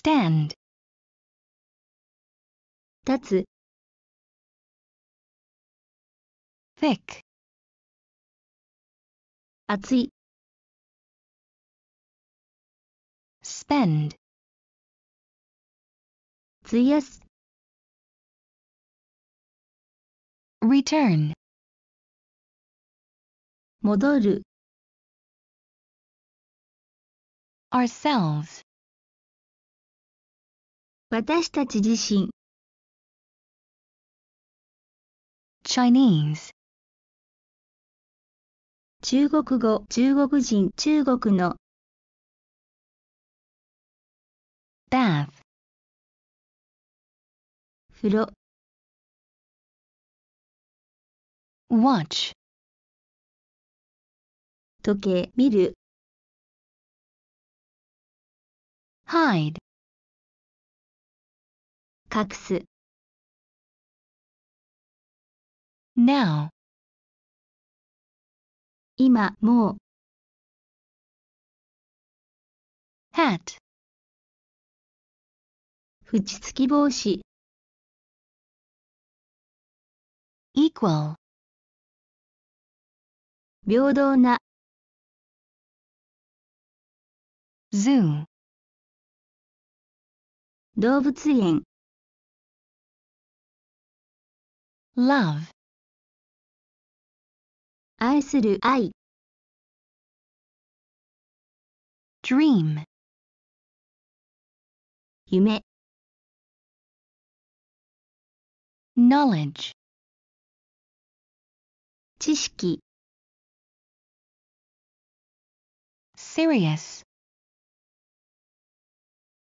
stand, 立つ、 thick, 厚い、 spend, 費やす、 return, 戻る、 ourselves, 私たち自身、Chinese, 中国語、中国人、中国の、bath, 風呂、watch, 時計、見る、hide, 隠す、now, 今、もう、hat, 縁付き帽子、equal, 平等な、zoo, 動物園、love, 愛する愛、dream, 夢、knowledge, 知識、serious,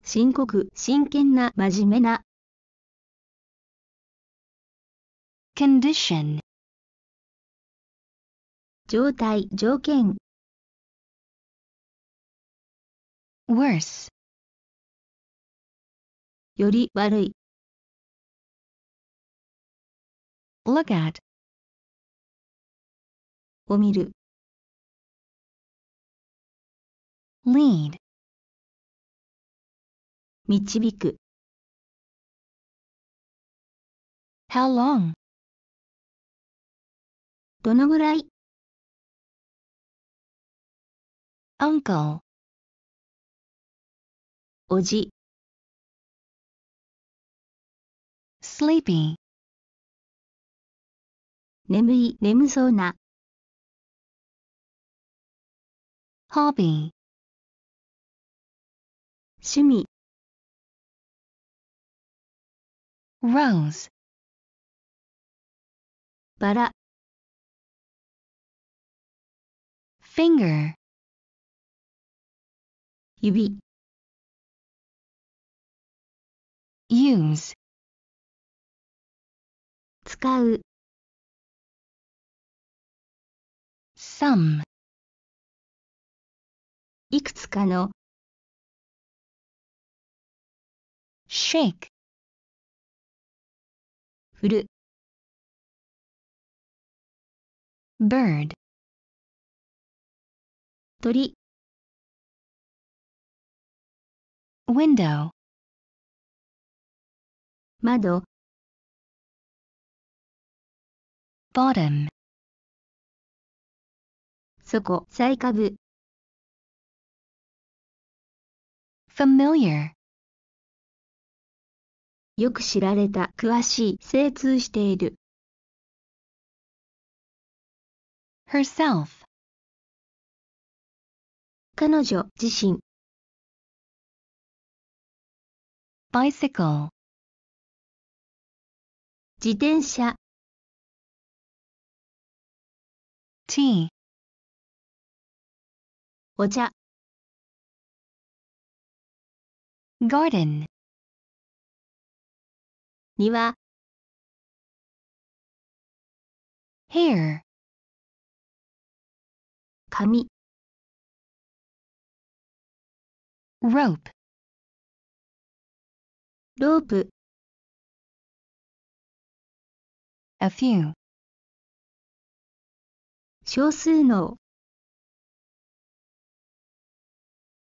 深刻、真剣な、真面目な、condition, 状態、条件、 worse, より悪い、 look at, を見る、 lead, 導く、 how long, どのぐらい、uncle, おじ、sleepy, 眠い、眠そうな、hobby, 趣味、rose, バラ、finger, 指、 use, 使う、 some, いくつかの、 shake, 振る、 bird, 鳥、window, 窓、bottom, 底、最下部、familiar, よく知られた、詳しい、精通している、herself, 彼女自身、bicycle, 自転車、tea, お茶、garden, 庭、hair, 髪、rope, ロープ、a few, 少数の、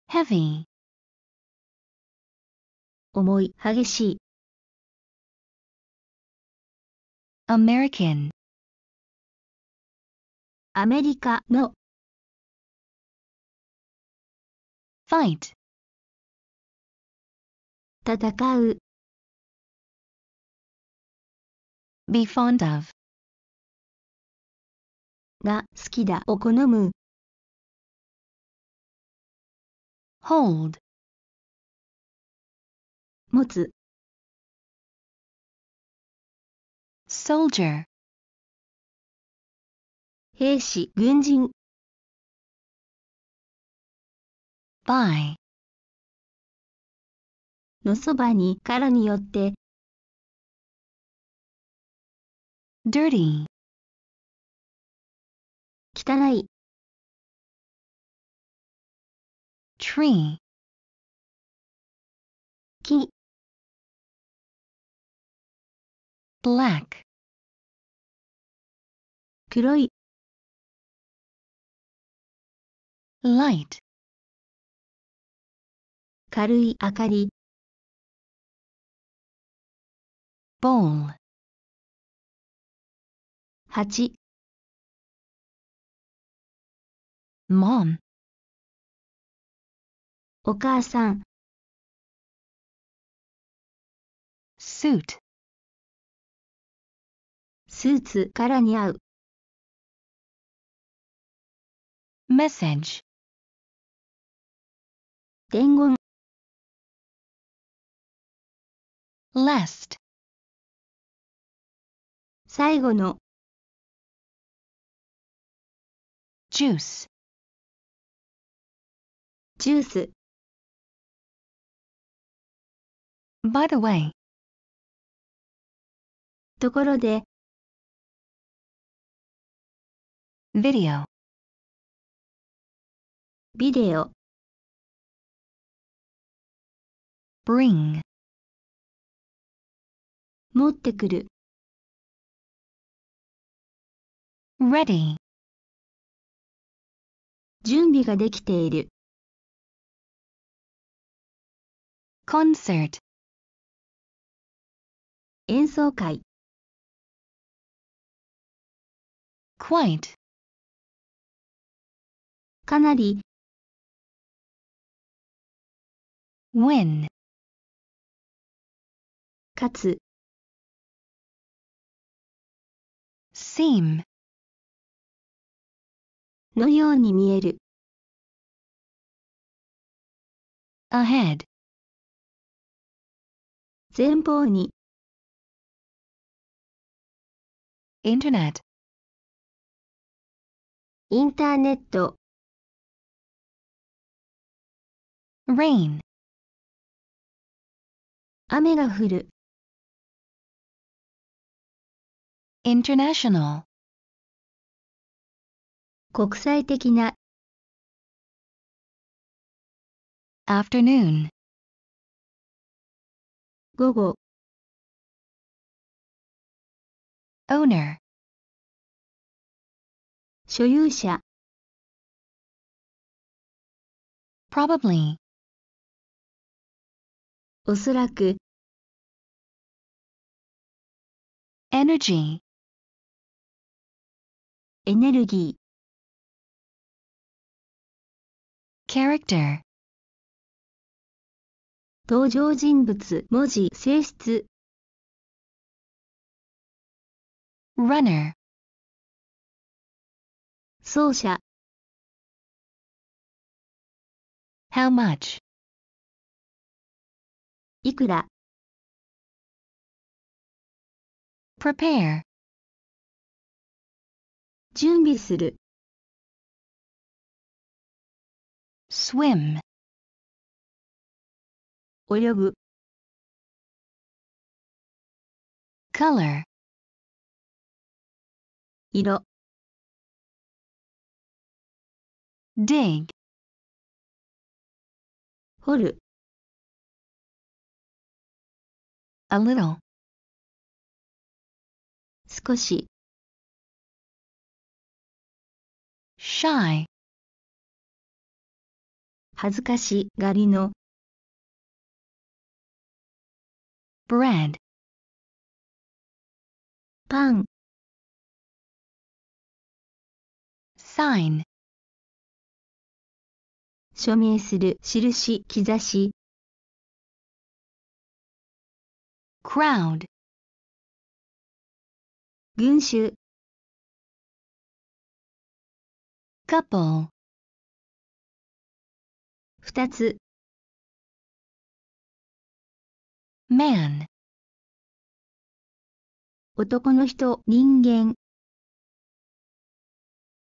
heavy, 重い、激しい。American, アメリカの fight, 戦う、be fond of, が好きだを好む、hold, 持つ、soldier, 兵士、軍人、by, のそばにからによって、dirty, 汚い、tree, 木、black, 黒い、light, 軽い明かり、bowl, 蜂、mom, お母さん、suit, スーツからに合う、message, 伝言、last, 最後の。ジュースジュース。By the ところで。ビデオビデオ。ブリン持ってくる。Ready, 準備ができている、concert, 演奏会、quite, かなり、win, かつ、seem, のように見える、ahead, 前方に、internet, インターネット、rain, 雨が降る、international, 国際的な、afternoon, 午後、owner, 所有者、probably, おそらく、energy, エネルギー character, ー、登場人物、文字、性質、runner, 走者、how much, いくら、prepare, 準備する、swim, 泳ぐ、 color, 色、 dig, 掘る、 a little, 少し、 shy, 恥ずかしがりの、bread, パン、sign, 署名する、印、兆し、crowd, 群衆、couple, 二つ、man, 男の人、人間、